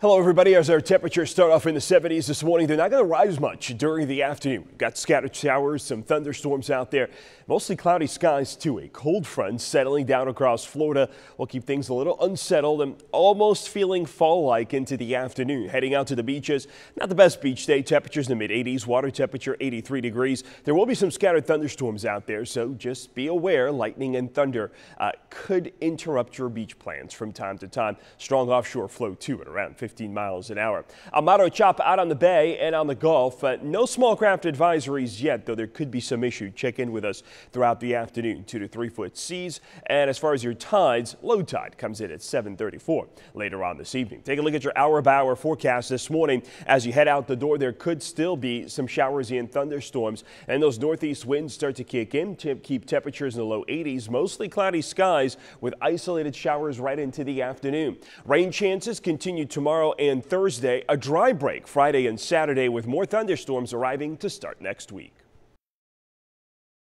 Hello, everybody. As our temperatures start off in the 70s this morning, they're not going to rise much during the afternoon. We've got scattered showers, some thunderstorms out there, mostly cloudy skies too. A cold front settling down across Florida will keep things a little unsettled and almost feeling fall-like into the afternoon. Heading out to the beaches, not the best beach day. Temperatures in the mid 80s, water temperature 83 degrees. There will be some scattered thunderstorms out there, so just be aware lightning and thunder uh, could interrupt your beach plans from time to time. Strong offshore flow too at around 50 15 miles an hour. Amaro chop out on the bay and on the Gulf. Uh, no small craft advisories yet, though there could be some issue. Check in with us throughout the afternoon. Two to three foot seas. And as far as your tides, low tide comes in at 734 later on this evening. Take a look at your hour by hour forecast this morning. As you head out the door, there could still be some showers and thunderstorms. And those northeast winds start to kick in to keep temperatures in the low 80s. Mostly cloudy skies with isolated showers right into the afternoon. Rain chances continue tomorrow tomorrow and Thursday, a dry break Friday and Saturday with more thunderstorms arriving to start next week.